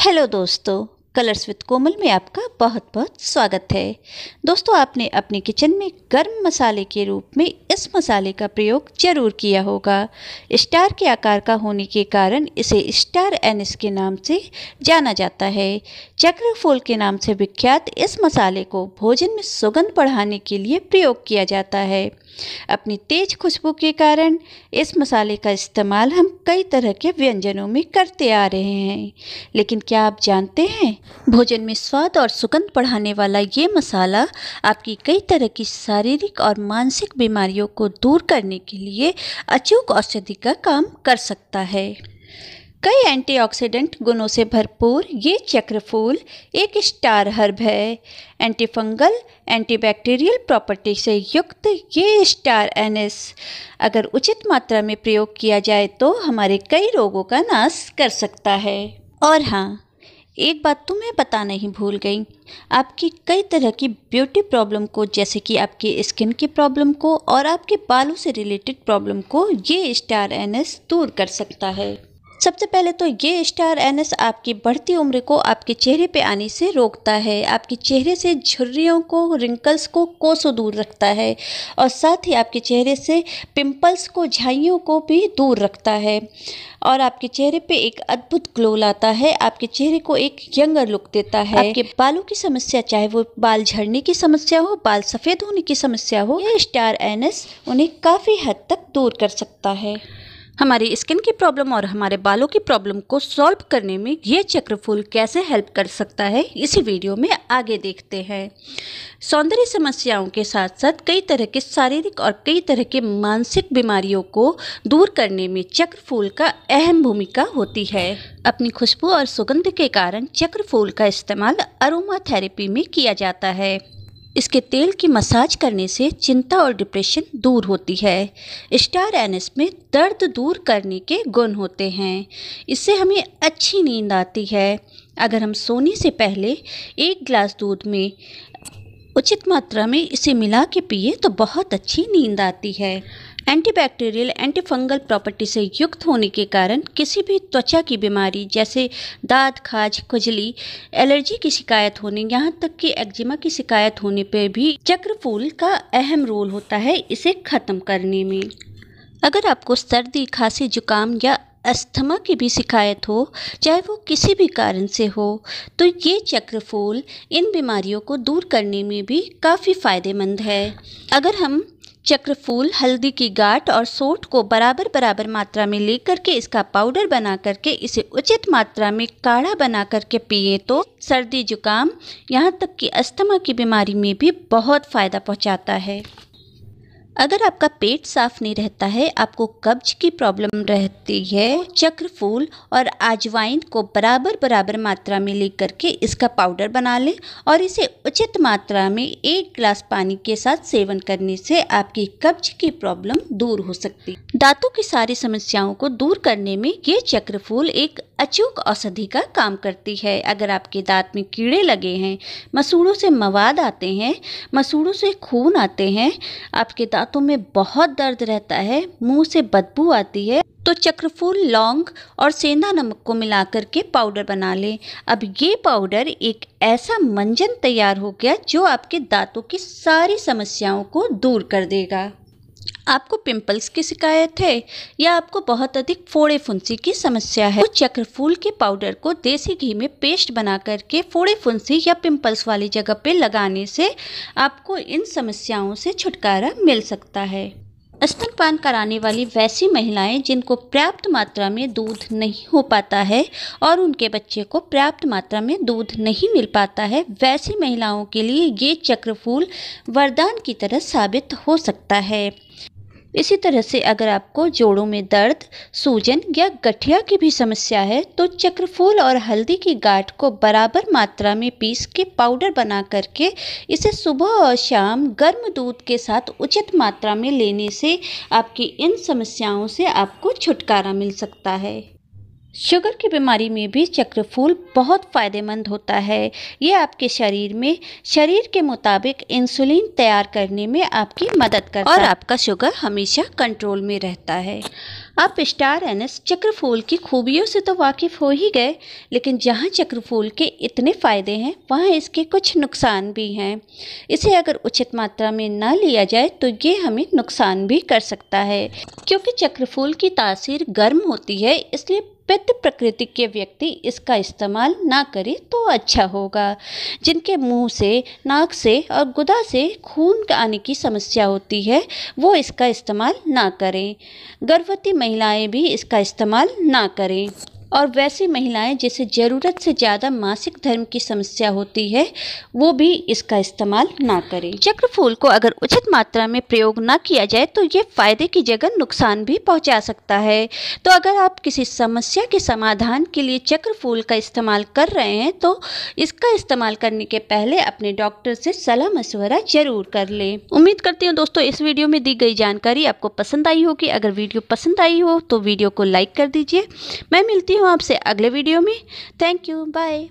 Hello दोस्तों colours with कोमल में आपका बहुत बहुत स्वागत है। दोस्तों, आपने अपने किचन में गर्म मसाले के रूप में इस मसाले का प्रयोग ज़रूर किया होगा। स्टार के आकार का होने के कारण इसे स्टार एनिस के नाम से जाना जाता है। चक्र फूल के नाम से विख्यात इस मसाले को भोजन में सुगंध बढ़ाने के लिए प्रयोग किया जाता है। अपनी तेज खुशबू के कारण इस मसाले का इस्तेमाल हम कई तरह के व्यंजनों में करते आ रहे हैं। लेकिन क्या आप जानते हैं, भोजन में स्वाद और सुगंध बढ़ाने वाला ये मसाला आपकी कई तरह की शारीरिक और मानसिक बीमारियों को दूर करने के लिए अचूक औषधि का काम कर सकता है। कई एंटीऑक्सीडेंट गुणों से भरपूर ये चक्रफूल एक स्टार हर्ब है। एंटीफंगल एंटीबैक्टीरियल प्रॉपर्टी से युक्त ये स्टार एनिस अगर उचित मात्रा में प्रयोग किया जाए तो हमारे कई रोगों का नाश कर सकता है। और हाँ एक बात तो मैं बताना ही भूल गई। आपकी कई तरह की ब्यूटी प्रॉब्लम को, जैसे कि आपकी स्किन की प्रॉब्लम को और आपके बालों से रिलेटेड प्रॉब्लम को, ये स्टार एनएस दूर कर सकता है। सबसे पहले तो ये स्टार एनएस आपकी बढ़ती उम्र को आपके चेहरे पे आने से रोकता है। आपके चेहरे से झुर्रियों को रिंकल्स को कोसों दूर रखता है और साथ ही आपके चेहरे से पिंपल्स को, झाइयों को भी दूर रखता है। और आपके चेहरे पे एक अद्भुत ग्लो लाता है। आपके चेहरे को एक यंगर लुक देता है। आपके बालों की समस्या, चाहे वो बाल झड़ने की समस्या हो, बाल सफ़ेद होने की समस्या हो, ये स्टार एनएस उन्हें काफ़ी हद तक दूर कर सकता है। हमारी स्किन की प्रॉब्लम और हमारे बालों की प्रॉब्लम को सॉल्व करने में ये चक्रफूल कैसे हेल्प कर सकता है, इसी वीडियो में आगे देखते हैं। सौंदर्य समस्याओं के साथ साथ कई तरह के शारीरिक और कई तरह के मानसिक बीमारियों को दूर करने में चक्रफूल का अहम भूमिका होती है। अपनी खुशबू और सुगंध के कारण चक्रफूल का इस्तेमाल अरोमा थेरेपी में किया जाता है। इसके तेल की मसाज करने से चिंता और डिप्रेशन दूर होती है। स्टार एनिस में दर्द दूर करने के गुण होते हैं। इससे हमें अच्छी नींद आती है। अगर हम सोने से पहले एक गिलास दूध में उचित मात्रा में इसे मिला के पिए तो बहुत अच्छी नींद आती है। एंटीबैक्टीरियल एंटीफंगल प्रॉपर्टी से युक्त होने के कारण किसी भी त्वचा की बीमारी जैसे दाद खाज, खुजली, एलर्जी की शिकायत होने, यहाँ तक कि एक्जिमा की शिकायत होने पर भी चक्रफूल का अहम रोल होता है इसे ख़त्म करने में। अगर आपको सर्दी, खांसी, जुकाम या अस्थमा की भी शिकायत हो, चाहे वो किसी भी कारण से हो तो ये चक्रफूल इन बीमारियों को दूर करने में भी काफ़ी फ़ायदेमंद है। अगर हम चक्रफूल, हल्दी की गाठ और सोट को बराबर बराबर मात्रा में लेकर के इसका पाउडर बना करके इसे उचित मात्रा में काढ़ा बना करके पिए तो सर्दी जुकाम, यहाँ तक कि अस्थमा की बीमारी में भी बहुत फ़ायदा पहुँचाता है। अगर आपका पेट साफ़ नहीं रहता है, आपको कब्ज की प्रॉब्लम रहती है चक्र फूल और आजवाइन को बराबर बराबर मात्रा में लेकर के इसका पाउडर बना लें और इसे उचित मात्रा में एक गिलास पानी के साथ सेवन करने से आपकी कब्ज की प्रॉब्लम दूर हो सकती दांतों की सारी समस्याओं को दूर करने में ये चक्र फूल एक अचूक औषधि का काम करती है। अगर आपके दांत में कीड़े लगे हैं, मसूड़ों से मवाद आते हैं, मसूड़ों से खून आते हैं, आपके दांतों में बहुत दर्द रहता है, मुँह से बदबू आती है तो चक्रफूल, लौंग और सेंधा नमक को मिलाकर के पाउडर बना लें। अब ये पाउडर एक ऐसा मंजन तैयार हो गया जो आपके दांतों की सारी समस्याओं को दूर कर देगा। आपको पिंपल्स की शिकायत है या आपको बहुत अधिक फोड़े फुंसी की समस्या है? तो चक्रफूल के पाउडर को देसी घी में पेस्ट बना करके फोड़े फुंसी या पिंपल्स वाली जगह पे लगाने से आपको इन समस्याओं से छुटकारा मिल सकता है। स्तनपान कराने वाली वैसी महिलाएँ जिनको पर्याप्त मात्रा में दूध नहीं हो पाता है और उनके बच्चे को पर्याप्त मात्रा में दूध नहीं मिल पाता है, वैसी महिलाओं के लिए ये चक्रफूल वरदान की तरह साबित हो सकता है। इसी तरह से अगर आपको जोड़ों में दर्द, सूजन या गठिया की भी समस्या है तो चक्रफूल और हल्दी की गाठ को बराबर मात्रा में पीस के पाउडर बना करके इसे सुबह और शाम गर्म दूध के साथ उचित मात्रा में लेने से आपकी इन समस्याओं से आपको छुटकारा मिल सकता है। शुगर की बीमारी में भी चक्रफूल बहुत फ़ायदेमंद होता है। ये आपके शरीर में शरीर के मुताबिक इंसुलिन तैयार करने में आपकी मदद करता है। और आपका शुगर हमेशा कंट्रोल में रहता है। आप स्टार एनएस चक्रफूल की खूबियों से तो वाकिफ़ हो ही गए लेकिन जहाँ चक्रफूल के इतने फ़ायदे हैं वहाँ इसके कुछ नुकसान भी हैं। इसे अगर उचित मात्रा में ना लिया जाए तो ये हमें नुकसान भी कर सकता है। क्योंकि चक्रफूल की तासीर गर्म होती है इसलिए पित्त प्रकृति के व्यक्ति इसका इस्तेमाल ना करे तो अच्छा होगा। जिनके मुँह से, नाक से और गुदा से खून आने की समस्या होती है, वो इसका इस्तेमाल ना करें। गर्भवती महिलाएँ भी इसका इस्तेमाल ना करें। और वैसी महिलाएँ जिसे ज़रूरत से ज़्यादा मासिक धर्म की समस्या होती है वो भी इसका इस्तेमाल ना करें। चक्र फूल को अगर उचित मात्रा में प्रयोग ना किया जाए तो ये फ़ायदे की जगह नुकसान भी पहुँचा सकता है। तो अगर आप किसी समस्या के समाधान के लिए चक्र फूल का इस्तेमाल कर रहे हैं तो इसका इस्तेमाल करने के पहले अपने डॉक्टर से सलाह मशवरा ज़रूर कर लें। उम्मीद करती हूँ दोस्तों इस वीडियो में दी गई जानकारी आपको पसंद आई होगी। अगर वीडियो पसंद आई हो तो वीडियो को लाइक कर दीजिए। मैं मिलती हूँ आपसे अगले वीडियो में। Thank you bye